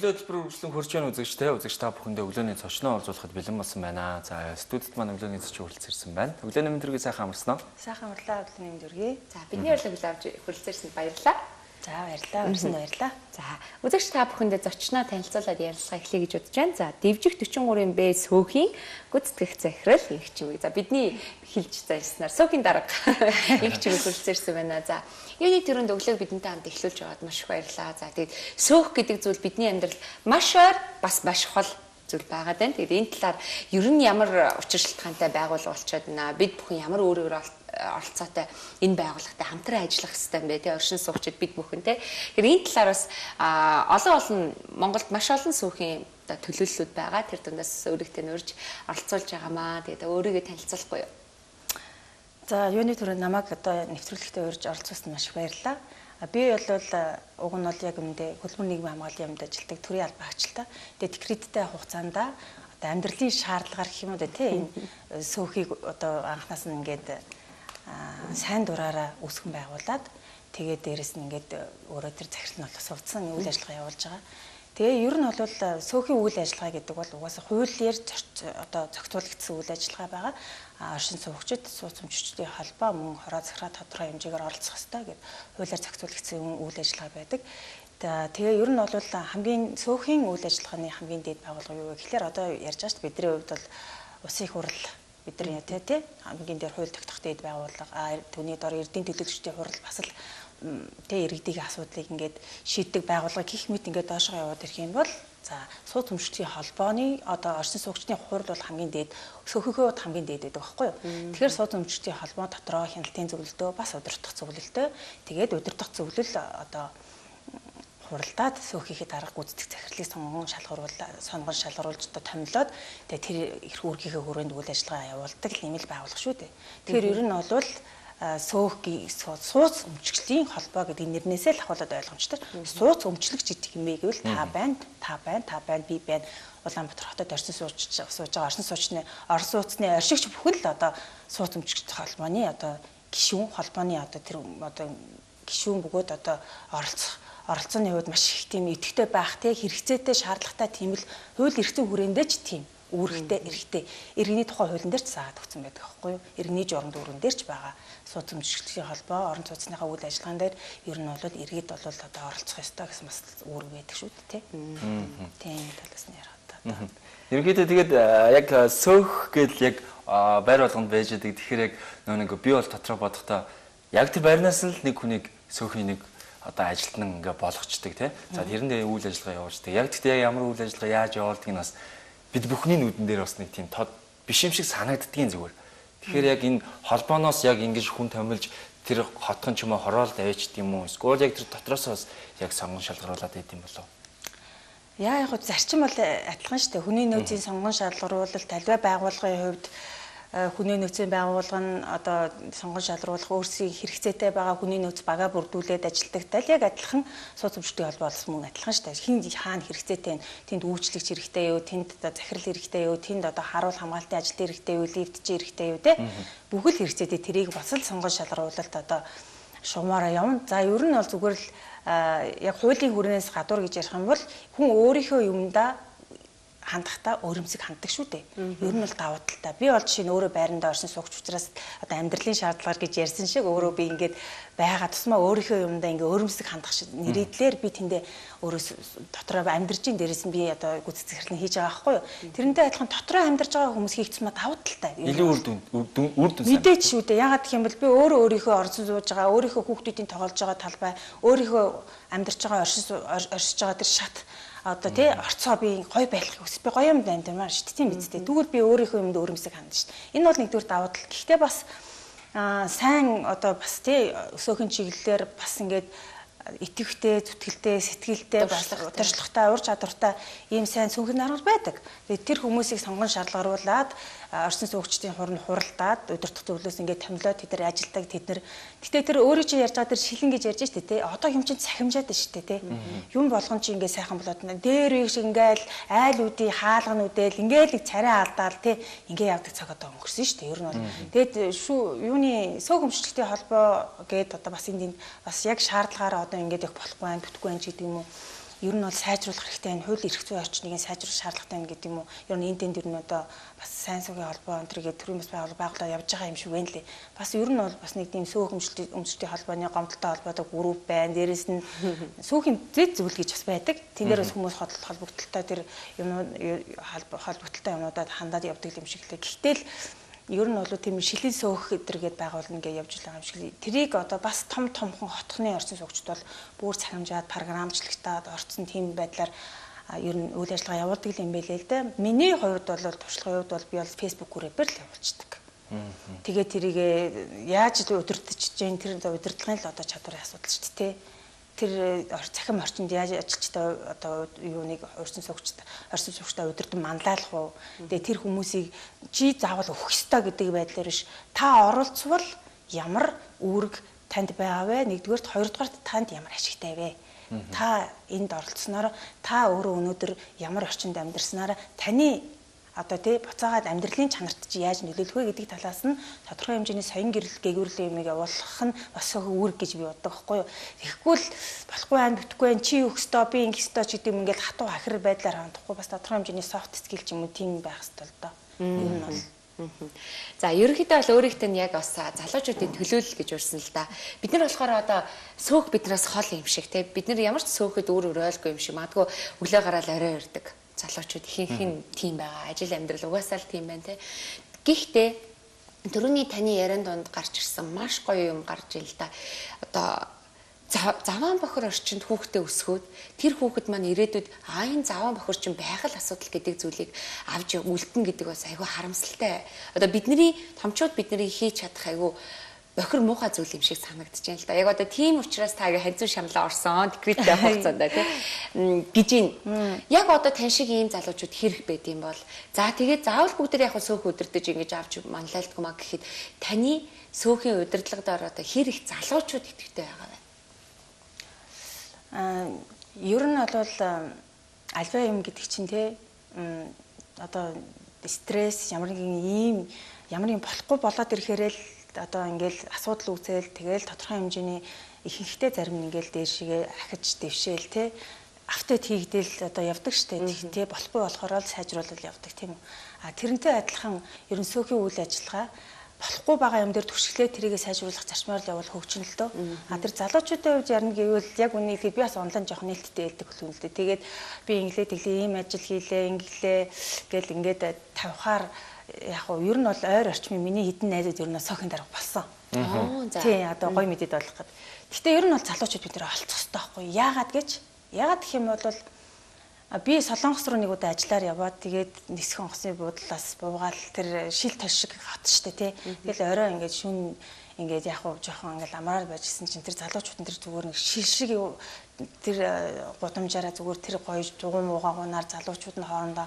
өглөө төлбөр үргэлжлэн хурж байна үзэгч те үзэгч та бүхэндээ өглөөний цочноо оржуулахад бэлэн болсон байна. За студид маань өглөөний цоч хүрэлцэрсэн байна. Өглөөний мэдрэг сайхан амарсан уу? Сайхан амарлаа өглөөний мэдрэг. За бидний хүлээж авч хүрэлцэрсэнд баярлалаа. За баярлалаа. Өрсөнд баярлалаа. За үзэгч та бүхэндээ зочноо танилцуулаад ярилцлага эхлэе гэж бодож байна. За Дэвжих 43-ын Б сөөхийн гүцэтгэх захирал их чимэг. За бидний хэлж зайснаар сөөхийн дарга их чимэг хүрэлцэрсэн байна. За Юуны төрөнд өглөөг бидэнтэй хамт эхлүүлж яваад маш их баярлалаа. За тэгээд сөөх гэдэг зүйл бидний амьдрал маш ойр бас маш хол зүйл байгаа даа. Тэгээд энэ талаар ер нь ямар учир шалтгаантай байгуулга болчиход байна. Бид бүхэн ямар өөрөөр оролцоотой энэ байгууллагатай хамтран ажиллах юм бэ тий оршин суугчид бид бүхэн тий. Тэгэхээр энэ талаар бас олон олон Монголд маш олон сүүхийн төлөөллүүд байгаа. Тэр дундаас өөригтэй нөрж оролцуулж байгаамаа. Тэгээд өөрийгөө танилцуулахгүй юу? За юуны төрөнд намайг одоо нэвтрүүлэгтээ урьж оролцуулсан маш их баярлалаа. Би бол уг нь бол яг үүндээ хөлбөр нийгмийн хамгааллын юмд ажилладаг төрийн албаагч л та. Тэгээд текреттэй хугацаанд одоо амьдралын шаардлагаар гэх юм уу те энэ сөөхийг одоо анханаас нь ингээд сайн дураараа үүсгэн байгуулад тэгээд дээрэс нь ингээд өөрөө тэр захирал нь бол сувдсан үйл ажиллагаа явуулж байгаа. Тэгээ ер нь бол сөөхийн үйл ажиллагаа гэдэг бол угаасаа хуулиар одоо зохицуулагдсан үйл ажиллагаа байгаа оршин суугчид сууц өмччдийн холбоо мөн хороо захираа тодорхой хэмжээгээр оролцох ёстой гэдэг хуулиар зохицуулагдсан үйл ажиллагаа байдаг. Тэгээ ер нь бол хамгийн цөөхөн үйл ажиллагааны хамгийн дээд байгууллага юу вэ гэхээр одоо ярьж байгаа шүү бидний хувьд бол Улсын их хурл бидний тий тий хамгийн дээр хууль тогтоох дээд байгууллага түүний дор эрдийн төлөөлөгчдийн хурл бас л тий иргэдийн асуудлыг ингээд шийддэг байгууллага гих мэт ингээд доошоо яваад ирэх юм бол За сууд төмшгийн холбооны одоо орчин суугчдын хурал бол хамгийн дээд сөхөхөө хамгийн дээд байдаг байхгүй юу. Тэгэхээр сууд төмшгийн холбоо дотроо хяналтын зөвлөлтөө бас удирдах зөвлөлтөө тэгээд удирдах зөвлөл одоо хуралдаад сөөхийхэд арга гүйцэтгэх захирлыг сонгон шалгаруулж сонгон шалгаруулж одоо томилоод тэгээд тэр эрх үүргийнхээ хүрээнд үйл ажиллагаа явуулдаг нэмэл байгуулах шүү дээ. Тэгэхээр ер нь бол сөөх сууц өмчлөлийн холбоо гэдэг нэрнээсээ л ахуулаад ойлгомжтой. Сууц өмчлөгч гэдэг юм бэ гэвэл та байна, та байна, та байна, би байна. Улаанбаатар хотод орчин сууж сууж байгаа орчин суучны орон сууцны оршигч бүхэн л одоо сууц өмчлөгч холбооны одоо гишүүн холбооны одоо тэр одоо гишүүн бөгөөд одоо оролцох оролцооны хувьд маш их тийм идэвхтэй байх те хэрэгцээтэй шаардлагатай тийм л хууль эрхцэн хүрээндээ ч тийм үүрэгтэй эрхтэй иргэний тухай хуулийн дээр ч заагаад өгсөн байдаг аахгүй юу иргэний журам дүүрэн дээр ч байгаа сууц өмчлөлийн холбоо орон сууцныхаа үйл ажиллагаан дээр ер нь бол иргэд бол одоо оролцох ёстой гэсэн бас үүрэг байдаг шүү дээ тий. Тийм талаас нь яриад та. Ерөнхийдөө тэгээд яг сөөх гэдэл яг байр болгонд байж байгаа. Тэгэхээр яг нөө нэг би бол дотроо бодохдоо яг тэр байрнаас л нэг хүнийг сөөхний нэг одоо ажилтнан ингээ болгочдөг тий. За тэрэндээ үйл ажиллагаа явуулдаг. Яг гэхдээ ямар үйл ажиллагаа яаж явуулдгийг нь бас бид бүхний нүдэн дээр бас нэг тийм тод биш юм шиг санагддгийн зүгээр. Тэгэхээр яг энэ холбооноос яг ингэж хүн томилж тэр хотхон ч юм уу хороолд авчид юм уу? Эсвэл яг тэр дотроос бас яг сонгон шалгаруулад байд юм болов уу? Яа яг зарчим бол адилхан шүү дээ. Хүний нөөцийн сонгон шалгаруулалт аливаа байгууллагын хувьд хүний нөөцийн байгууллага нь одоо сонгон шалруулах өөрсдийн хэрэгцээтэй байгаа хүний нөөц бага бүрдүүлээд ажилтдаг тал яг адилхан сууц өмчтөй холбоолсон мөн адилхан шүү дээ. Хин хаана хэрэгцээтэй тэнд үйлчлэгч хэрэгтэй юу, тэнд одоо захирал хэрэгтэй юу, тэнд одоо харуул хамгаалтын ажилтны хэрэгтэй юу, лифтчийн хэрэгтэй юу те. Бүхэл хэрэгцээтэй тэрийг бас л сонгон шалгаруулалт одоо шумаараа явна. За ер нь бол зүгээр л яг хуулийн хүрээс гадуур гэж ярих юм бол хүн өөрийнхөө юмдаа хандахдаа өөрөмсөг ханддаг шүү дээ. Ер нь бол давуу талтай. Би бол жишээ нь өөрөө байранда орсон суугч учраас одоо амьдралын шаардлагаар гэж ярьсан шиг өөрөө би ингээд байгаа тусмаа өөрийнхөө юмдаа ингээ өөрөмсөг хандах шиг нэрийдлэр би тэндээ өөрөө дотроо амьдарч ин дээрээс нь би одоо гүцэц захирлын хийж байгаа байхгүй юу. Тэрнтэй адилхан дотроо амьдарч байгаа хүмүүс хийх тусмаа давуу талтай. Илүү үр дүн үр дүн. Мэдээч шүү дээ. Ягаад гэх юм бол би өөрөө өөрийнхөө орсон сууж байгаа, өөрийнхөө хүүхдүүдийн тоглож байгаа талбай, өөрийнхөө амьдарч байгаа оршиж оршиж байгаа тэр шат одоо тий орцоо би гой байх хүс би гоё юм амьдмаар шүү дээ тийм биз дээ. Тэгвэл би өөрийнхөө юмд өөрөмсөг хандна шүү дээ. Энэ бол нэгдүгээр давуу тал. Гэхдээ бас аа сайн одоо бас тий өсөөхөн чиглэлээр бас ингээд итгэвтэй, зүтгэлтэй, сэтгэлтэй, туршлагатай, ур чадвартай ийм сайн сүнхний арга байдаг. Тэгээд тэр хүмүүсийг сонгон шалгаруулад орчин суугчдын хурн хуралдаад удирдах зөвлөөс ингээд томлоод тэд нар ажилдаг тэд нар гэтээ тэр өөрөө чи ярьж байгаа тэр шилэн гэж ярьж штэ тий одоо юм чинь цахимжаад штэ тий юм болгон чи ингээд сайхан болоод дээр үе шиг ингээд айл үди хаалган үдэл ингээд л царай алдаал тий ингээд явдаг цаг одоо өнгөрсөн штэ ер нь бол. Тэгэд шүү юуны сөөг өмчлөлтийн холбоо гээд одоо бас энд бас яг шаардлагаараа одоо ингээд их болохгүй байх бүтэхгүй байх гэдэг юм уу ер нь бол сайжруулах хэрэгтэй байна. Хууль эрх зүйн орчныг сайжруулах шаардлагатай байна гэдэг юм уу? Ер нь энэ тэнд ер нь одоо бас сайн суугийн холбоо өнтрийгээ төрийн бас байгуул байгуулаад явж байгаа юм шиг байна лээ. Бас ер нь бол бас нэг тийм сүүх өмчлөлтийн өмчлөлтийн холбооны гомдолтой холбоотой групп байна. Дээрээс нь сүүхийн зэд зүйл гэж бас байдаг. Тэн дээр бас хүмүүс холбогдлолтой тэр юм холбогдлолтой юмудад хандаад явдаг юм шиг лээ. Гэхдээ л ер нь бол тийм шилийн сөөх гэдэргээд байгуулна гэж явж байгаа юм шиг. Тэрийг одоо бас том томхон хотхны орчин суугчд бол бүр цахимжаад програмчлагтаад орцсон тийм байдлаар ер нь үйл ажиллагаа явуулдаг юм байлээ л дээ. Миний хувьд бол туршлагын хувьд бол би бол фэйсбүүк группээр л явуулчихдаг. Тэгээ тэрийг яаж удирдах чинь тэр удирдлагын л одоо чадварын асуудал шүү дээ тэр цахим орчинд яаж ажилчтай одоо юуныг урьдчилан суугчтай орчин суугчтай удирдан манлайлах уу. Тэгээ тэр хүмүүсийг чи заавал өгөх ёстой гэдэг байдлаар биш. Та оролцвол ямар үүрэг танд байгаа вэ? Нэгдүгээрт хоёрдугаарт танд ямар ашигтай вэ? Та энд оролцсноор та өөрөө өнөөдөр ямар орчинд амьдарснаар таны одоо тий буцаагаад амьдралын чанарт чи яаж нөлөөлөх вэ гэдэг талаас нь тодорхой хэмжээний соён гэрэл гээгүүрлийн юмыг явуулах нь бас үүрэг гэж би боддог байхгүй юу. Тэгэхгүй л болохгүй айн бүтггүй айн чи ёстой би ингэх ёстой ч гэдэг юм ингээл хатуу ахир байдлаар хандахгүй бас тодорхой хэмжээний софт скил ч юм уу тийм байх ёстой л доо. Энэ нь бол За ерөнхийдөө бол өөрийнхөө яг бас залуучуудын төлөөлөл гэж урьсан л да. Бид нар болохоор одоо сөөх биднээс хол юм шиг те бид нар ямар ч сөөхөд өөр өөр ойлгохгүй юм шиг магадгүй өглөө гараад орой ирдэг залуучууд ихэнх нь тийм байгаа. Ажил амьдрал угаасаа л тийм байна те. Гэхдээ төрөний таны яриан донд гарч ирсэн маш гоё юм гарч ил да. Одоо заваан бохор орчинд хүүхдээ өсгөөд тэр хүүхэд маань ирээдүйд аа энэ заваан бохор чинь байх л асуудал гэдэг зүйлийг авч үлдэн гэдэг бас айгүй харамсалтай. Одоо бидний томчууд бидний хийж чадах айгүй бохир муухай зүйл юм шиг санагдаж байна л да. Яг одоо тийм учраас тагийн ханзуу шамлаа орсон декреттэй хугацаанд тий гэж юм. Яг одоо тань шиг ийм залуучууд хэрэг байд юм бол за тэгээд заавал бүгд яг сөөх өдөрдөж ингэж авч манлайлдгүй маа гэхэд таны сөөхийн удирдлагаар одоо хэр их залуучууд идэвхтэй байгаа вэ? Аа ер нь бол альва юм гэдэг чинь тий одоо стресс ямар нэгэн ийм ямар нэгэн болохгүй болоод ирэхээр л одоо ингээл асуудал үүсэл тэгэл тодорхой хэмжээний ихэнхдээ зарим нь ингээл дээшгээ ахиж дэвшээл те автод хийгдэл одоо явдаг штэ тий болохгүй болохоор л сайжруулал явдаг тийм үү а тэрнтэй адилхан ерөнсөөхийн үйл ажиллагаа болохгүй байгаа юм дээр түшиглээ тэрийг сайжруулах зарчмаар л явал хөгжин л дөө. А тэр залуучуудын хувьд ярина гэвэл яг үнийг би бас онлайн жоох нээлттэй хэлдэг хөлөө л дээ. Тэгээд би инглээ тэглээ ийм ажил хийлээ, инглээ гэл ингээд тавихаар яг уу ер нь бол ойр орчмын миний хідэн найзууд ер нь сохин дарга болсон. Тий одоо гоё мэдээд болох гэдэг. Гэхдээ ер нь бол залуучууд бид нэр олцох хэрэгтэй байхгүй яагаад гэж яагаад гэх юм бол би солонгос руу нэг удаа ажиллаар яваад тэгээд нисэх онгоцны буудлаас буугаал тэр шил тош шиг хот штэ тий. Тэгэл орой ингээд шүн ингээд яг уу жоохон ингээд амраар байжсэн чинь тэр залуучууд тэр зүгээр нэг шил шиг тэр гудамжаараа зүгээр тэр гоё дугуй муугаагунаар залуучууд нь хоорондоо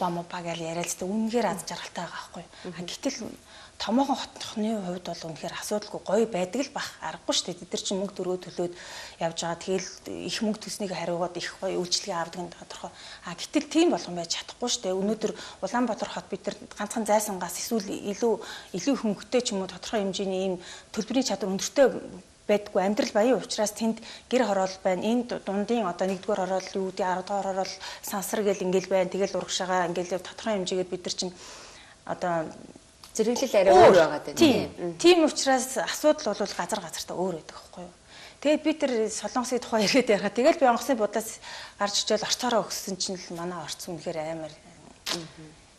бамупа гэж яриаддаг үнэхээр аз жаргалтай байгаа байхгүй. Гэтэл томоохон хотны хувьд бол үнэхээр асуудалгүй гоё байдаг л бах аргагүй шүү дээ. Тэд нар чинь мөнгө төрөө төлөөд явж байгаа. Тэгэл их мөнгө төснийг хариугаад их гоё үйлчлэгээ авдаг нь тодорхой. А гэтэл тийм болгон байж чадахгүй шүү дээ. Өнөөдөр Улаанбаатар хот бид нар ганцхан зайсангаас эсвэл илүү илүү их мөнгөтэй ч юм уу тодорхой хэмжээний ийм төлбөрийн чадвар өндөртэй байдгүй амьдрал баян учраас тэнд гэр хороол байна. Энд дундын одоо нэгдүгээр хороол юу гэдэг 10 дугаар хороол сансар гэл ингээл байна. Тэгэл урагшаага ингээл тодорхой хэмжээгээр бид нар чинь одоо зэрэглэл арай өөр байгаа дээ. Тийм. Тийм учраас асуудал бол газар газартаа өөр байдаг байхгүй юу? Тэгээд би тэр солонгосын тухай яриад яхаа. Тэгэл би онгоцны бодлоос гарч ичээл орцоороо өгсөн чинь л манай орц үнэхээр амар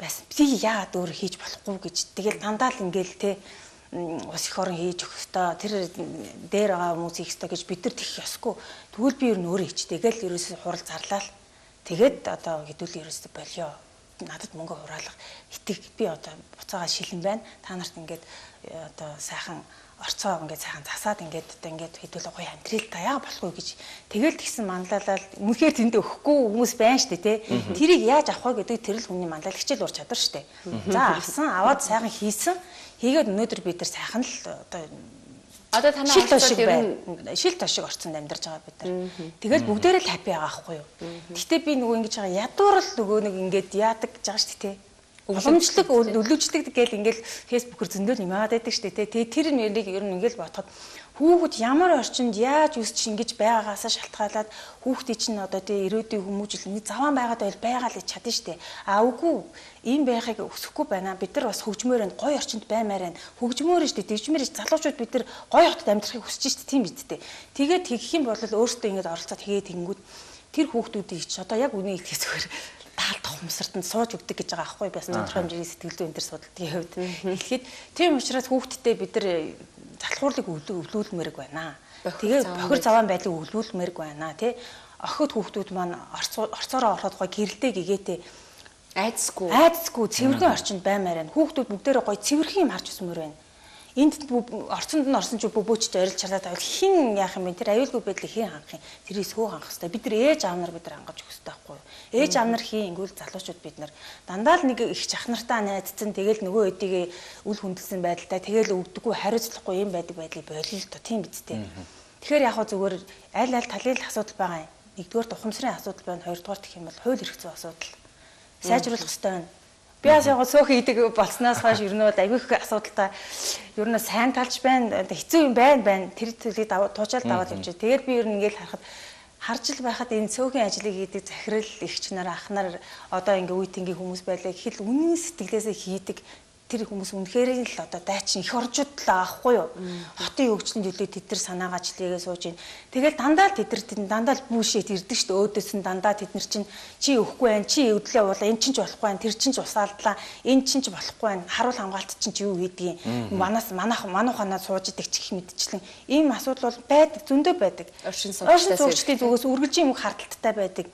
байсан. Би яагаад өөр хийж болохгүй гэж. Тэгэл дандаа л ингээл те ус их орон хийж өгөх ёстой. Тэр дээр байгаа хүмүүс хийх ёстой гэж бид нар тэгэх ёсгүй. Тэгвэл би ер нь өөрөө хийчтэй. Тэгэл ерөөсөө хурал зарлаа л. Тэгээд одоо хэдүүл ерөөсөө болио. Надад мөнгө хураалга. Итэг би одоо буцаага шилэн байна. Та нарт ингээд э, одоо сайхан орцоо ингээд сайхан засаад ингээд одоо ингээд хэдүүлээ гоё амьдрал та яа болохгүй гэж тэгэл тэгсэн манлайлал үнэхээр тэнд өгөхгүй хүмүүс байна штэ тий Тэрийг яаж авах вэ гэдэг тэр л хүний манлайлагчил ур чадвар штэ. За авсан аваад сайхан хийсэн. Хийгээд өнөөдөр бид нар сайхан л одоо Одоо танаа шил тошиг байна. Шил тошиг орцонд амьдарч байгаа бид нар. Тэгэл бүгдээрээ л хаппи байгаа байхгүй юу. Гэтэ би нөгөө ингэж байгаа ядуур л нөгөө нэг ингээд яадаг гэж байгаа шүү дээ. уламжлаг өлөвчлэг гэл ингээл фэйсбүүкээр зөндөл нэмээд байдаг шүү дээ. Тэгээ тэр нэрийг ер нь ингээл бодоход хүүхэд ямар орчинд яаж өсч ингэж байгаагаас шалтгаалаад хүүхдийн чинь одоо тий ирээдүйн хүмүүжил нэг заван байгаад байл байгаа л чадна штэ. А үгүй ийм байхыг өсөхгүй байна. Бид нар бас хөгжмөр энэ гой орчинд баймаар байна. Хөгжмөр штэ дэгжмэр ш залуучууд бид нар гой хотод амьдрахыг хүсэж штэ тийм биз дээ. Тэгээд тэгэх юм бол өөртөө ингэж оролцоод тэгээд тэнгүүд тэр хүүхдүүдийг ч одоо яг үнийг итгэх зүгээр таалт хумсартанд сууж өгдөг гэж байгаа аахгүй бас тодорхой хэмжээний сэтгэл зүйн дээр судалдгийн хувьд. Тэгэхэд тийм учраас хүүхдтэй бид нар залхуурлыг өвлүүлмэрэг байна. Тэгээ бохир заваан байдлыг өвлүүлмэрэг байна тий. Охид хүүхдүүд маань орцоороо ороход гой гэрэлтэй гэгээтэй айдсгүй айдсгүй цэвэрхэн орчинд баймаар байна. Хүүхдүүд бүгдээрээ гой цэвэрхэн юм харж өсмөр байна энд орцонд нь орсон ч бөбөөчд орилж чалаад байвал хин яах юм бэ? Тэр аюулгүй байдлыг хэн хангах юм? Тэрийг сөө хангах хэрэгтэй. Бид нар ээж аав нар бид нар хангаж өгөх хэрэгтэй байхгүй юу? Ээж аав нар хийн ингүүл залуучууд бид нар дандаа л нэг их чах нартаа найдсан тэгэл нөгөө эдигээ үл хүндэлсэн байдалтай тэгэл өвдөггүй хариуцлахгүй юм байдаг байдлыг болио л доо тийм биз дээ. Тэгэхээр яг хөө зүгээр аль аль талын асуудал байгаа юм. Нэгдүгээр тухамсрын асуудал байна, хоёрдугаар гэх юм бол хууль эрх зүйн асуудал. Сайжруулах хэрэгтэй байна. Би бас яг цөөх идэг болсноос хойш ер нь бол айгүй их асуудалтай. Ер нь сайн талч байна хэцүү юм байна байна. Тэр төлөгийг туучаал даваад явж. Тэгээд би ер нь ингээл харахад харж л байхад энэ цөөхөн ажлыг хийдэг захирал ихч нар ах нар одоо ингээ үеийнгийн хүмүүс байлаа гэхэл үнэн сэтгэлээсээ хийдэг тэр хүмүүс үнэхээр л одоо дайчин их оржууд л аахгүй юу. Хотын хөгжлөнд илүү тэд нар санаагаа жилээгээ сууж ийн. Тэгэл дандаа л тэд нар дандаа л бүүшээ ирдэг шүү дээ. Өөдөөс нь дандаа тэд нар чинь чи өөхгүй байх, чи өвдлээ уулаа, эн чинь ч болохгүй байх, тэр чинь ч усаалдлаа, эн чинь ч болохгүй байх. Харуул хамгаалт чинь ч юу хийдгийг. Манаас манах мануханаа сууж идэг ч их мэдчихлэн. Ийм асуудал бол байдаг, зөндөө байдаг. Оршин суугчдын зүгээс үргэлжийн мөнгө хардталтай байдаг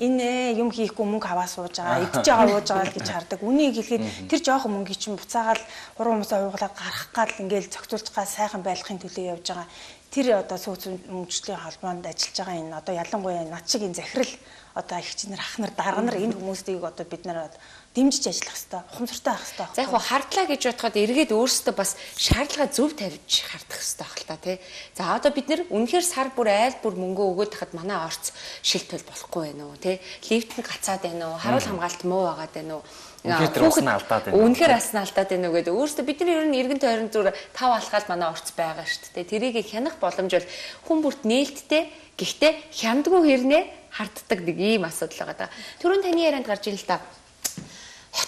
энэ юм хийхгүй мөнгө аваа сууж байгаа, идж байгаа ууж байгаа л гэж хардаг. Үнийг хэлэхэд тэр жоохон мөнгө чинь буцаагаал хуран хүмүүсээ ууглаад гарах гал ингээл зохицуулж байгаа сайхан байхын төлөө явж байгаа. Тэр одоо сууц мөнгөчлийн холбоонд ажиллаж байгаа энэ одоо ялангуяа над шиг энэ захирал одоо их чинэр ах нар дарга нар энэ хүмүүсийг одоо бид нар дэмжиж ажиллах хэрэгтэй, ухамсартай байх хэрэгтэй. За яг хуу хардлаа гэж бодоход эргээд өөрсдөө бас шаардлага зөв тавьж хардах хэрэгтэй байх л та тий. За одоо бид нэр үнэхээр сар бүр айл бүр мөнгө өгөөд хахад манай орц шилтэл болохгүй байна уу тий. Лифт нь гацаад байна уу? Харуул хамгаалт муу байгаад байна уу? Үнэхээр асна алдаад байна. Үнэхээр асна алдаад байна уу гэдэг. Өөрөөсөө бидний ер нь эргэн тойрон зүгээр тав алхаад манай орц байгаа шүү дээ. Тэрийг хянах боломж бол хүн бүрт нээлттэй. Гэхдээ хяндгүй хэрнээ харддаг нэг ийм асуудал байгаа. Төрөн таны ярианд гарч ил л та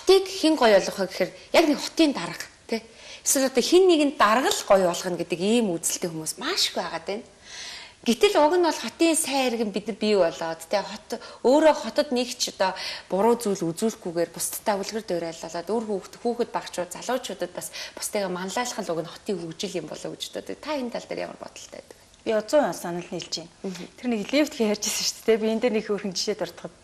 хотыг хэн гоё болгох гэхээр яг нэг хотын дарга тий. Эсвэл одоо хин нэгэнд даргал гоё болгоно гэдэг ийм үзэлтэй хүмүүс маш их байгаад байна. Гэтэл уг нь бол хотын сайн иргэн бид нар бий болоод тий хот өөрөө хотод нэг ч одоо буруу зүйл үзүүлэхгүйгээр бусдтай үлгэр дуурайлалаад өөр хүүхэд хүүхэд багчууд залуучуудад бас бусдыгаа манлайлах нь уг нь хотын хөгжил юм болоо гэж боддог. Та энэ тал дээр ямар бодолтой байдаг? Би 100% санал нийлж байна. Тэр нэг лифт ярьжсэн шүү дээ. Би энэ дээр нэг хөрхэн жишээ дуртахад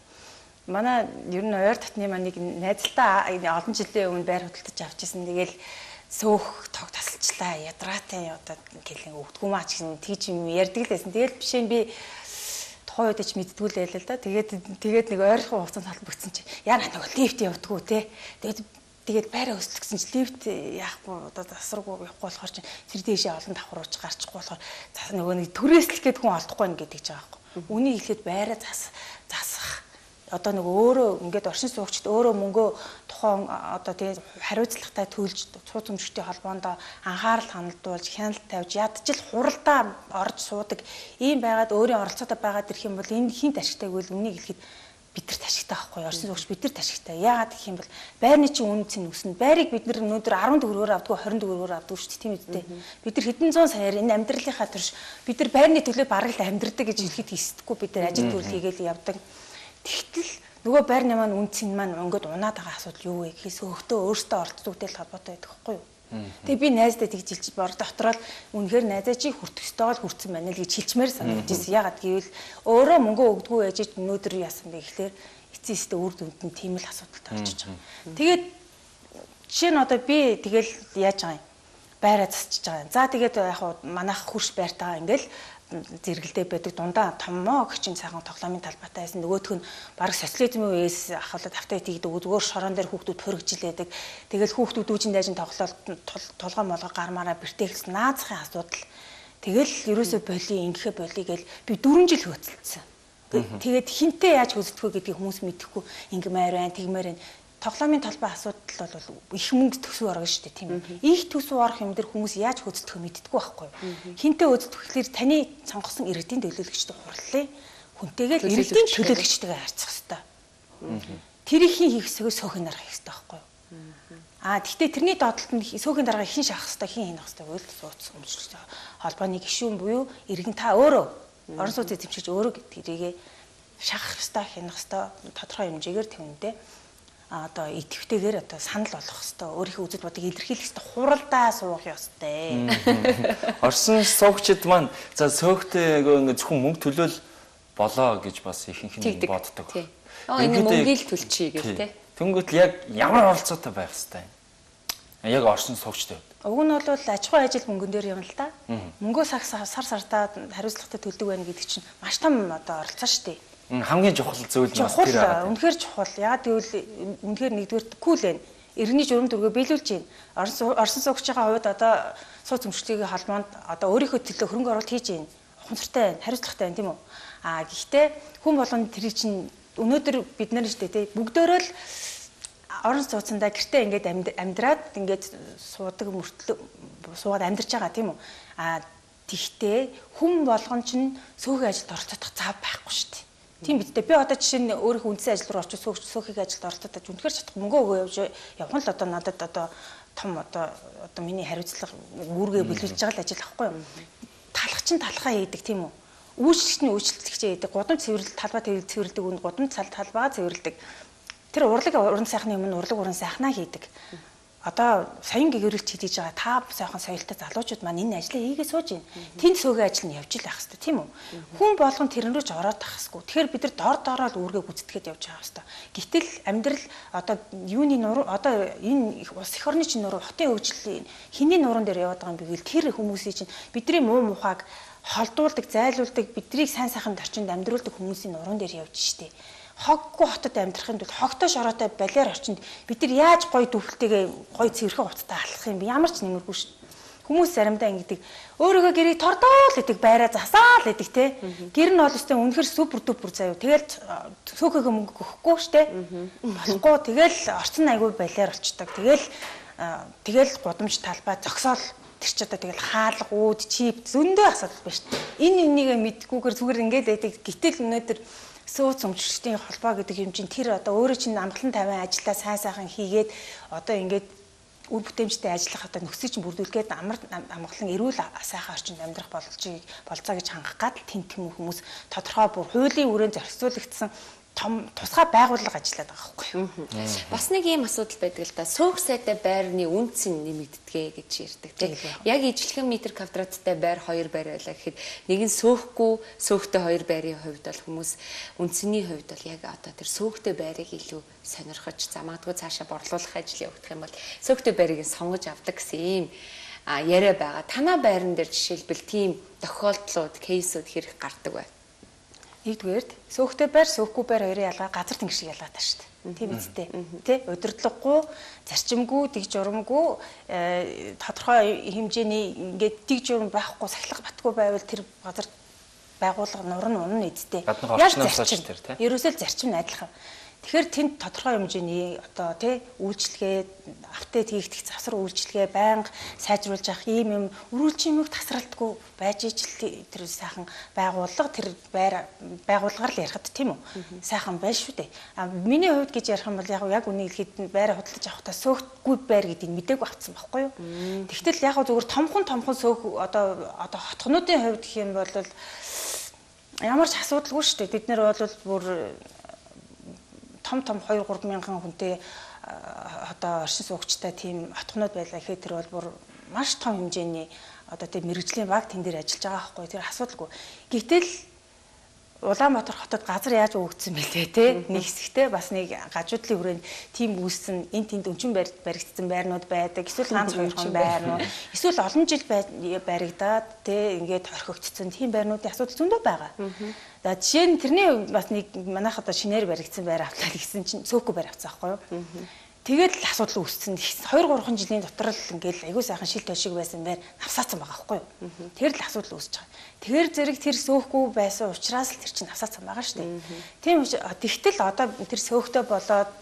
манай ер нь ойр татны маань нэг найзлаа олон жилийн өмнө байр худалдаж авчихсан. Тэгэл сөөх тог тасалчлаа ядраатай одоо ингээл өгдгүү маа ч гэсэн тийч юм ярьдаг л байсан. Тэгэл бишээ би тухайн үед ч мэддгүү л байл л да. Тэгээд тэгээд нэг ойрхон хугацаанд холбогдсон чи яа нэг лифт явдгүү те. Тэгээд тэгээд байраа өсөлгсөн чи лифт яахгүй одоо засваргүй явахгүй болохоор чи тэр дэшээ олон давхар ууч гарчихгүй болохоор нөгөө нэг түрээслэх гээд хүн олдохгүй нэ гэдэг ч байгаа байхгүй. Үнийг хэлэхэд байраа зас одоо нэг өөрөө ингээд оршин суугчд өөрөө мөнгөө тухайн одоо тэгээ хариуцлагатай төлж цууц өмчтөй холбоонд анхаарал хандуулж хяналт тавьж ядчил хуралдаа орж суудаг. Ийм байгаад өөрийн оролцоотой байгаад ирэх юм бол энэ хинт ашигтай гэвэл үнийг хэлэхэд бид нар ташигтай байхгүй. Орчин суугч бид нар ташигтай яагаад гэх юм бол байрны чинь үнэ цэн өснө байрыг бид нар өнөөдөр 10 төгрөгөөр авдгүй 20 төгрөгөөр авдгүй шүү дээ тийм үстэй бид нар хэдэн зуун саяар энэ амьдралынхаа турш бид нар байрны төлөө бараг л амьдрдаг гэж хэлэхэд хэсдэггүй бид нар ажил төрөл хийгээл явдаг Тэгтэл нөгөө байрны маань үнцэн маань өнгөд унаад байгаа асуудал юу вэ гэхээс өөхтөө өөртөө оролцдогтэй л холбоотой байдаг хгүй юу? Тэгээ би найздаа тэгж хэлж бор дотроо л үнэхээр найзаа чи хүртэх ёстойгоо л хүртсэн байна л гэж хэлчмээр санагдаж ирсэн. Ягаад гэвэл өөрөө мөнгө өгдөггүй ээж ч өнөөдөр яасан бэ гэхлээр эцсийн үр дүнд нь тийм л асуудалтай болчихж байгаа. Тэгээд жишээ нь одоо би тэгэл яаж байгаа юм? байраа засчихж байгаа. За тэгээд яг манайх хурш байртайгаа ингээл зэрэгэлдээ байдаг дундаа томоо гिचин цагаан тоглоомын талбайтай байсан. Нөгөөх нь баг социализмын үеэс ахвалаад автаа тийгдэг зүгээр шорон дээр хүүхдүүд пөргөжилээдэг тэгэл хүүхдүүд үүчин дайжин тоглолт толгой молгоо гармаараа бэртээхс наазахын асуудал. Тэгэл ерөөсө боли ингэхэ боли гэл би 4 жил хөөцөлдсөн тэгээд хинтээ яаж хөөцөлдөхөө гэдгийг хүмүүс мэдэхгүй. Ингэмээр байна тэгмээр байна тоглоомын талбай асуудал бол их мөнгө төсөв орно шүү дээ тийм үү. Их төсөв орох юм дээр хүмүүс яаж хөдөлтөх мэддэггүй байхгүй юу. Хинтээ хөдөлтөх гэхэлэр таны сонгосон иргэдийн төлөөлөгчдөг хурлын хүнтэйгээ иргэдийн төлөөлөгчтэйгээ харьцах хэрэгтэй. Тэрийн хийх сөөхөн нарах хэрэгтэй байхгүй юу. Аа тэгтээ тэрний доотлолт нь сөөхөн дарга хин шахах хэрэгтэй хин хийнэх хэрэгтэй уйл сууц өмчлөлт холбооны гишүүн буюу иргэн та өөрөө орон сууцыг зэмшиж өөрөө тэрийгэ шахах хэрэгтэй хянах хэрэгтэй тодорхой хэмжээгээр тэвнэдэ одоо идэвхтэйгээр одоо санал болгох хэвээр өөрийнхөө үзэл бодлыг илэрхийлэх хэвээр хуралдаа суух ёстой. Орсон суугчид маань за сөөхтэй ингээ зөвхөн мөнгө төлөөл болоо гэж бас ихэнх нь боддог. Аа энэ мөнгөийг төлчихье гэх тээ. Тэнгүүт яг ямар оролцоотой байх хэвээр. Яг орсон суугчтай. Уг нь бол аж ахуй ажил мөнгөн дээр юм л да. Мөнгөө сар сар сартаа хариуцлагатай төлдөг байх гэдэг чинь маш том одоо оролцоо шүү дээ хамгийн чухал зүйл нь тэр байгаа. Үнэхээр чухал. Ягаад гэвэл үнэхээр нэгдүгээр кул байна. Иргэний журам дүргээ биелүүлж байна. Орсон орсон суугч байгаа хувьд одоо сууц өмчлөгийн холбоонд одоо өөрийнхөө төлөө хөрөнгө оруулалт хийж байна. Ухамсартай байна, хариуцлагатай байна тийм үү? Аа гэхдээ хүн болгонд тэр чинь өнөөдөр бид нар шүү дээ бүгдөө л орон сууцандаа гэртээ ингээд амьдраад ингээд суудаг мөртлөө суугаад амьдарч байгаа тийм үү? Аа тэгтээ хүн болгон чинь сөөгийн ажилд оролцох цаав байхгүй шүү дээ Тийм биз дээ. Би одоо жишээ нь өөрийнхөө үндсэн ажил руу очиж суухийн ажилд оролцоод тааж үнэхээр чадах мөнгө өгөө явж явах нь л одоо надад одоо том одоо одоо миний хариуцлага үүргээ биелүүлж байгаа л ажил ахгүй юу? Талах чинь талхаа хийдэг тийм үү? Үйлчлэгч нь үйлчлэгч хийдэг. Гудамж цэвэрлэл талбай цэвэрлдэг үнд гудамж талбайгаа цэвэрлдэг. Тэр урлаг уран сайхны өмнө урлаг уран сайхнаа хийдэг одоо соён гэгэрэлч хийж байгаа та сайхан соёлтой залуучууд маань энэ ажлаа хийгээ сууж байна. Тэнд сөөгийн ажил нь явж л байх хэвээр тийм үү? Хүн болгон тэрэн рүү ч ороод тахсгүй. Тэгэхээр бид нар дор дороо л үүргээ гүцэтгээд явж байгаа хэвээр. Гэтэл амьдрал одоо юуны нуруу одоо энэ ус эх орны чинь нуруу хотын хөгжлийн хиний нууран дээр яваад байгаа юм бигэл тэр хүмүүсийн чинь бидний муу мухаг холдуулдаг, зайлуулдаг, биднийг сайн сайхан орчинд амьдруулдаг хүмүүсийн нуруунд дээр явж штеп хоггүй хотод амьдрахын тулд хогтой шороотой балиар орчинд бид нар яаж гой дүрхэлтэйгээ гой цэвэрхэн утастай алхах юм бэ? Ямар ч нэмэргүй шүү. Хүмүүс заримдаа ингэдэг өөрөөгөө гэрийг тордоол гэдэг байраа засаал гэдэг те. Гэр нь бол өстэй үнэхэр супер дүпер заяа. Тэгэл сөөхөөгөө мөнгө өгөхгүй штэ. Болохгүй тэгэл орцсон айгүй балиар болчдаг. Тэгэл тэгэл гудамж талбай зогсоол тэр ч одоо тэгэл хаалга ууд чип зөндөө асуудал байна шүү дээ. Энэ энийг мэдгүйгээр зүгээр ингээд байдаг. Гэтэл өнөөдөр сууц өмчлөлтийн холбоо гэдэг юм чинь тэр одоо өөрөө чинь амгалан тавиан ажиллаа сайн сайхан хийгээд одоо ингээд үр бүтээмжтэй ажиллах одоо нөхцөл чинь бүрдүүлгээд амар амгалан эрүүл сайхан орчинд амьдрах боломжийг болцоо гэж хангах гад тент тэм хүмүүс тодорхой бүр хуулийн үрээнд зориулагдсан том тусгай байгууллага ажиллаад байгаа байхгүй юу. Бас нэг ийм асуудал байдаг л да. Суух сайтай байрны үнц нь нэмэгддэгэ гэж ярьдаг тийм. Яг ижлэхэн метр квадраттай байр хоёр байр байлаа гэхэд нэг нь сөөхгүй сөөхтэй хоёр байрын хувьд бол хүмүүс үнцний хувьд бол яг одоо тэр сөөхтэй байрыг илүү сонирхож замаадгүй цаашаа борлуулах ажил явагдах юм бол сөөхтэй байрыг сонгож авдаг гэсэн ийм а яриа байгаа. Танаа байран дээр жишээлбэл тийм тохиолдлууд, кейсүүд хэрэг гардаг байна. Нэгдүгээрт сөөхтэй байр, сөөхгүй байр хоёрын ялгаа газар тэнгэр шиг ялгаатай шүү дээ. Тийм үстэй. Тэ удирдлаггүй, зарчимгүй, дэг журамгүй э, тодорхой хэмжээний ингээд дэг журам байхгүй, сахилах батгүй байвал тэр газар байгууллага нурн унна эдтэй. Яг зарчим тэр тийм. Ерөөсөө зарчим нь адилхан. Тэгэхээр тэнд тодорхой хэмжээний одоо тий үйлчлэгээ автет хийгдэх завсар үйлчлэгээ байнга сайжруулж явах ийм юм үрүүлжийн мөнгө тасралтгүй байж ижил тэр сайхан байгууллага тэр байр байгууллагаар л ярихад тийм үү сайхан байна шүү дээ. А миний хувьд гэж ярих юм бол яг яг үнийг хэлэхэд байраа худалдаж авахдаа сөөхтгүй байр гэдгийг мдээгүй авцсан байхгүй юу. Тэгтэл яг зүгээр томхон томхон сөөх одоо одоо хотхнуудын хувьд гэх юм бол ямар ч асуудалгүй шүү дээ. Бид нэр бол бүр том том 2 3 мянган хүнтэй одоо оршин суугчтай тийм отгонод байлаа гэхэд тэр бол бүр маш том хэмжээний одоо тийм мэрэгжлийн баг тэн дээр ажиллаж байгаа байхгүй тэр асуудалгүй. Гэтэл Улаанбаатар хотод газар яаж өгөгдсөн бэлээ те? Нэг хэсэгтээ бас нэг гажуудлын хүрээнд тийм үүссэн энэ тэнд өнчин баригдсан байрнууд байдаг эсвэл ганц хоёрхан байрнууд. Эсвэл олон жил баригдаад те ингээд орхигдсон тийм байрнуудын асуудал зөндөө байгаа. За жишээ нь тэрний бас нэг манайх одоо шинээр баригдсан байр автлаа гэсэн чинь цөөхгүй байр авцсан байхгүй юу? Тэгээд л асуудал үүссэн. 2 3 жилийн дотор л ингээл айгүй сайхан шил тошиг байсан байр навсаацсан байгаа байхгүй юу? Тэр л асуудал үүсэж байгаа. Тэгэхээр зэрэг тэр сөөхгүй байсан учраас л тэр чинь навсаацсан байгаа шүү дээ. Тийм тэгтэл одоо тэр сөөхтэй болоод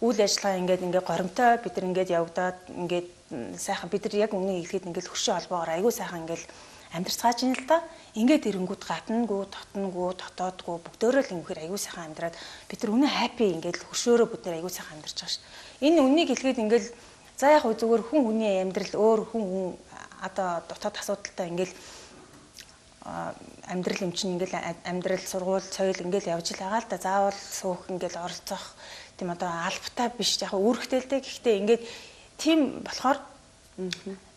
үйл ажиллагаа ингээд ингээд горимтой бид нар ингээд явагдаад ингээд сайхан бид нар яг өмнө хэлэхэд ингээд хөршин холбоогоор айгүй сайхан ингээд амьдарч цааж ийн л да. Ингээд ирэнгүүд гатангүү, дотнгүү, дотоодгүү бүгдөө л ингэхээр аягүй сайхан амьдраад бид нар үнэ хаппи ингээд хөшөөрөө бид нар аягүй сайхан амьдарч байгаа шүү. Энэ үннийг хэлгээд ингээд за яг зүгээр хүн хүний амьдрал өөр хүн хүн одоо дотоод асуудалтай ингээд амьдрал юм чинь ингээл амьдрал сургууль соёл ингээл явж л байгаа л да заавал суух ингээл оролцох тийм одоо албатай биш яг үүрэгтэй л дээ гэхдээ ингээд тийм болохоор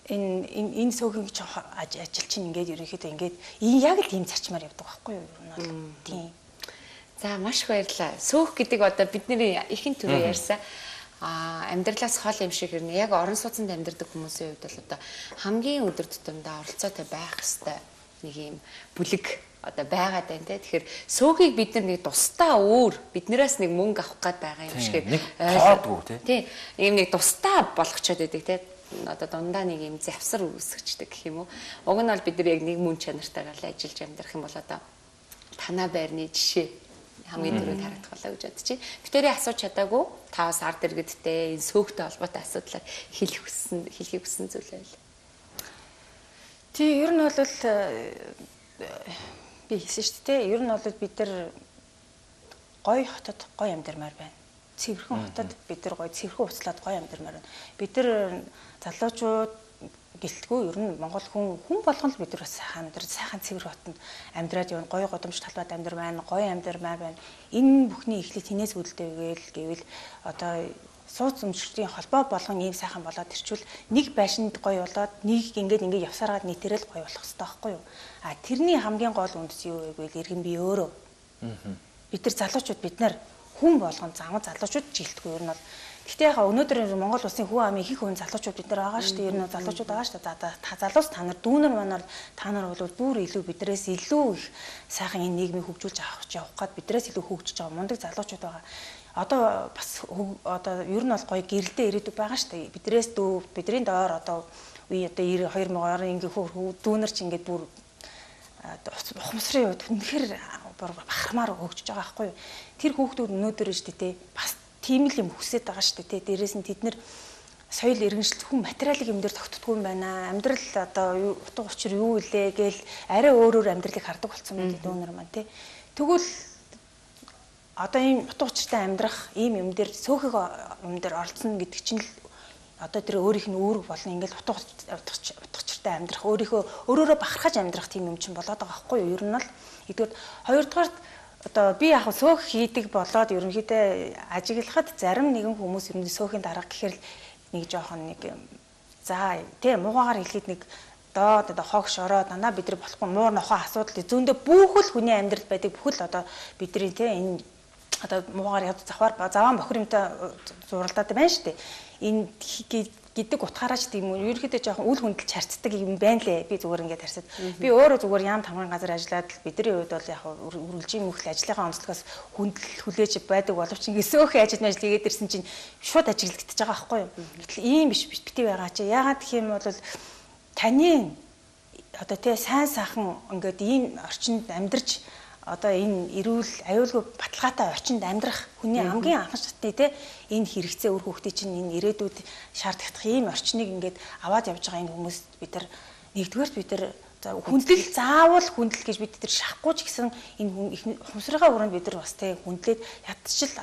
энэ энэ энэ сөөхийг ажил чинь ингээд ерөнхийдөө ингээд энэ яг л ийм зарчмаар явдаг байхгүй юу нь бол тийм. За маш их баярлалаа. Сөөх гэдэг одоо бидний ихэнх төрөө ярьсан а амьдралаас хол юм шиг хэрнээ яг орон сууцнд амьдардаг хүмүүсийн хувьд бол одоо хамгийн өдөр тутамдаа оролцоотой байх хэвээр нэг юм бүлэг одоо байгаад байна те. Тэгэхээр сөөхийг бид нар нэг тусдаа өөр биднээс нэг мөнгө авах гээд байгаа юм шиг ойлгоодгүй те. Тийм. Ийм нэг тусдаа болгочоод байдаг те одоо дундаа нэг юм завсар үүсгэждэг гэх юм уу. Уг нь бол бид нар яг нэг мөн чанартайгаар л ажиллаж амьдрах юм бол одоо танаа байрны жишээ хамгийн түрүүнд харагдах болоо гэж бодож чинь. Битэрийн асууж чадаагүй та бас ард иргэдтэй энэ сөөгтэй холбоотой асуудлаар хэлэх хүссэн хэлхийг хүссэн зүйл байл. Тий, ер нь бол э, би хэлсэн шүү дээ. Ер нь бол бид нар гой хотод гой амьдармаар байна. Цэвэрхэн хотод бид нар гой цэвэрхэн уцлаад гой амьдармаар байна. Бид нар залуучууд гэлтгүү ер нь Монгол хүн хүн болгон л бид нар сайхан амьдрал сайхан цэвэр хотод амьдраад явна. Гоё годомж талбайд амьдрал байна гоё амьдрал байна. Энэ бүхний эхлэл тинээс үүдэлтэйгээл гэвэл одоо сууц өмчлийн холбоо болгон ийм сайхан болоод ирчвэл нэг байшинд гоё болоод нэг ингээд ингээд явсараад нийтээрэл гоё болох хэрэгтэй байхгүй юу? А тэрний хамгийн гол үндэс юу вэ гэвэл иргэн би өөрөө бид нар залуучууд бид нар хүн болгон зам залуучууд жилтгүй ер нь бол Гэхдээ яхаа өнөөдөр Монгол улсын хүү амын их хүн залуучууд бид нар байгаа шүү дээ. Ер нь залуучууд байгаа шүү дээ. Та залуус та нар дүүнер манаар та нар бол бүр илүү бидрээс илүү их сайхан энэ нийгмийг хөгжүүлж авах явах гад бидрээс илүү хөгжиж байгаа мундаг залуучууд байгаа. Одоо бас одоо ер нь бол гоё гэрэлтэй ирээдүг байгаа шүү дээ. Бидрээс дөө бидний доор одоо үе одоо 2000-аар ингээ хөө дүүнер ч ингээд бүр ухамсарын үед үнэхээр бахармаар хөгжиж байгаа байхгүй юу. Тэр хүүхдүүд өнөөдөр шүү дээ бас тийм л юм хүсэж байгаа шүү дээ. Дээрээс нь тэд нэр соёл иргэншил хүн материалын юм дээр тогтдоггүй юм байна. Амьдрал одоо утга учир юу илээ гээл арай өөрөөр амьдралыг хардаг болсон байх дүүнер маань тий. Тэгвэл одоо ийм утга учиртай амьдрах ийм юм дээр сөөхөг юм дээр оролцсон гэдэг чинь л одоо тэр өөрийнх нь үүрэг болно ингээл утга утга учиртай амьдрах өөрийнхөө өөрөөрөө бахархаж амьдрах тийм юм чинь болоод байгаа байхгүй юу? Ер нь бол нэгдүгээр хоёрдугаар одоо би яг сөөх хийдэг болоод ерөнхийдөө ажиглахад зарим нэгэн хүмүүс ер нь сөөхийн дарга гэхээр нэг жоохон нэг за тийм муугаар хэлэхэд нэг доод одоо хогш ороо дандаа бид нар болохгүй муур нохоо асуудал зөндөө бүхэл хүний амьдрал байдаг бүхэл одоо бидний тийм энэ одоо муугаар яд завхаар заваан бохиромтой зуралдаад байна шүү дээ. Энэ гэдэг утгаараач тийм үү ерөөхдөө жоохон үл хөндөлж харцдаг юм байна лээ. Би зүгээр ингээд харсад би өөрөө зүгээр ям тамган газар ажиллаад бидний хувьд бол яг үргэлжийн мөхөл ажлынхаа онцлогоос хүндэл хүлээж байдаг боловч ингээд сөөхөн ажил ажил хийгээд ирсэн чинь шууд ажиглагдчихж байгаа байхгүй юу? Гэтэл ийм биш битгий байгаа чи. Ягаад гэх юм бол таны одоо тий сайн сайхан ингээд ийм орчинд амьдарч одоо энэ эрүүл аюулгүй баталгаатай орчинд амьдрах хүний хамгийн анхан шатны те энэ хэрэгцээ өр хөвгтий чинь энэ ирээдүйд шаардлагатай ийм орчныг ингээд аваад явж байгаа энэ хүмүүс бид нар нэгдүгээрт бид нар хүндэл заавал хүндэл гэж бид тэр шахахгүй ч гэсэн энэ хумсрыгаа өрөөнд бид нар бас тэг хүндлээд ядчил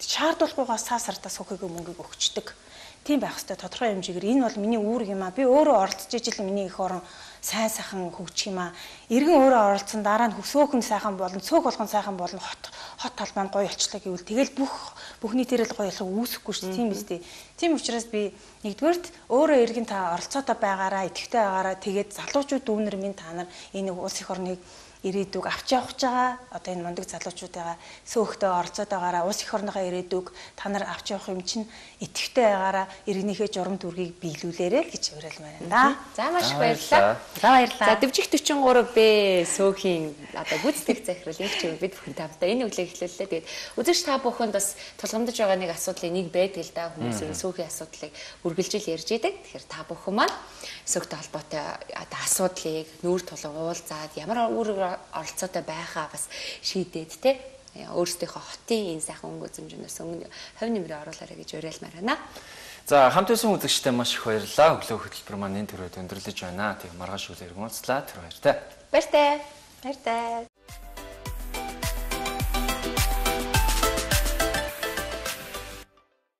шаардуулахгүйгаас сар сартаа сөхөөгөө мөнгөийг өгчдөг. Тийм байх хэвээр тодорхой хэмжээгээр энэ бол миний үүрэг юм аа. Би өөрөө оролцож ижил миний их орон сайн сайхан хөгжих юм аа. Иргэн өөрөө оролцсон дараа нь хөсөөхөн сайхан болон цөөх болгон сайхан болон хот хот талбай нь гоё болчлаа гэвэл тэгэл бүх бүхний тэрэл гоё болох үүсэхгүй шүү. Тийм биз дээ. Тийм учраас би нэгдүгээрт өөрөө иргэн та оролцоотой байгаараа, идэвхтэй байгаараа тэгээд залуучууд дүүнэр минь та нар энэ улс их орныг ирээдүг авч явах гэж байгаа. Одоо энэ мундаг залуучуудаа сөөхтөө оролцоод байгаараа улс их орныхоо ирээдүг та нар авч явах юм чинь итгэвтэй байгаараа иргэнийхээ журам дүргийг биелүүлээрэй гэж уриалмаар байна да. За маш их баярлалаа. За баярлалаа. За дэвжих 43 Б сөөхийн одоо гүйцэтгэх захирал их чиг бид бүхэн тавтай энэ өглөө эхлүүллээ. Тэгээд үзэгч та бүхэнд бас тулгамдж байгаа нэг асуудлын нэг байдаг л да хүмүүсийн сөөхийн асуудлыг үргэлжил ярьж идэг. Тэгэхээр та бүхэн маань сөөхтэй холбоотой одоо асуудлыг нүүр тулан уулзаад ямар үүрэг оролцоотой байхаа бас шийдээд те өөрсдийнхөө хотын энэ сайхан өнгө үзэмжнээс өмнө хувь нэмрээ оруулаарай гэж уриалмаар байна. За хамт байсан үзэгчтэй маш их баярлалаа. Өглөө хөтөлбөр маань энэ төрөйд өндөрлөж байна. Тийм маргааш үл иргэн уулзлаа. Тэр баяртай. Баяртай. Баяртай.